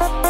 Bye.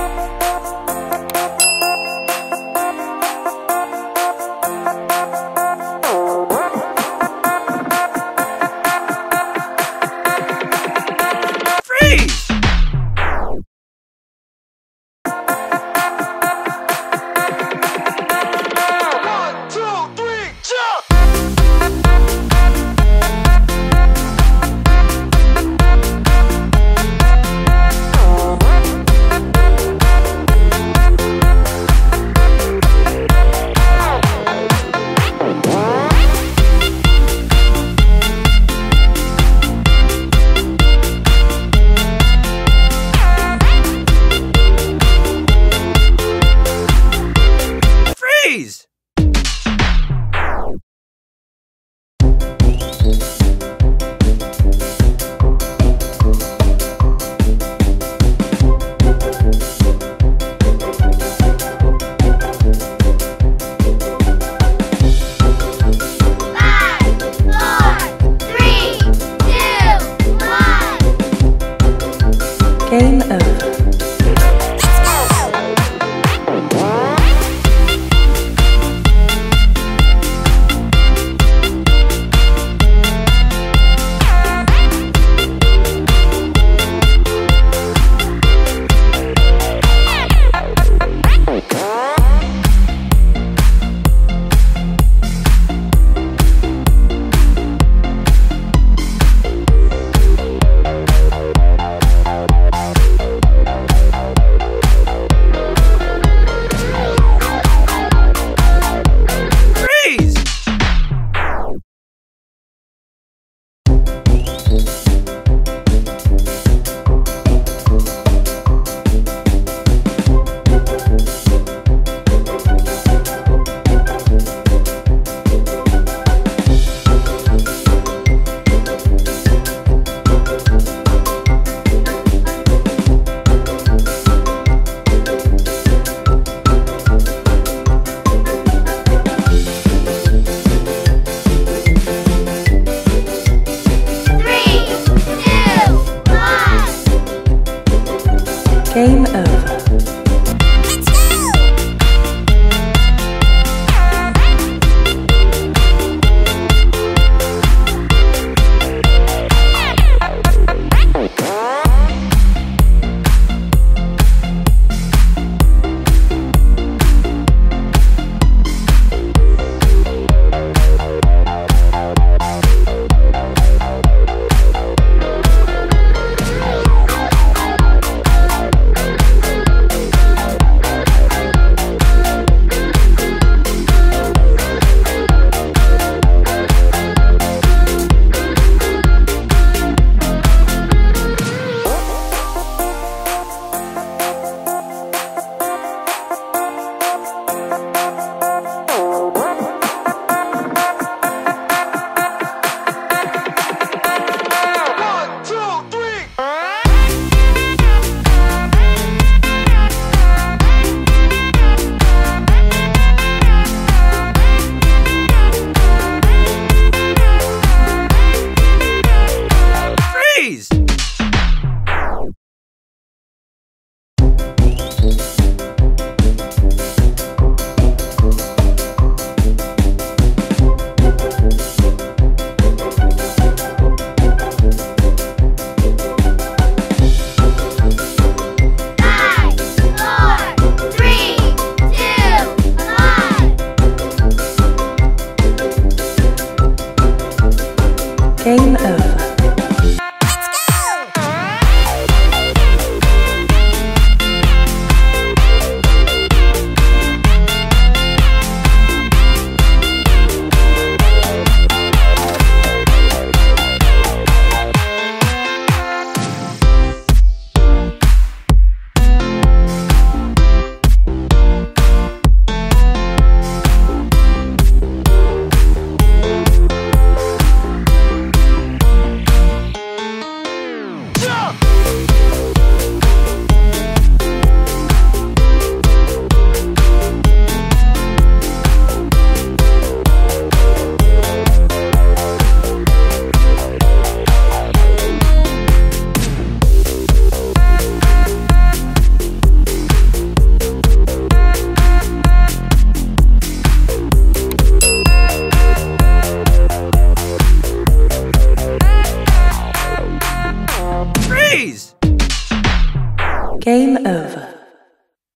Game over. Game over. Game over.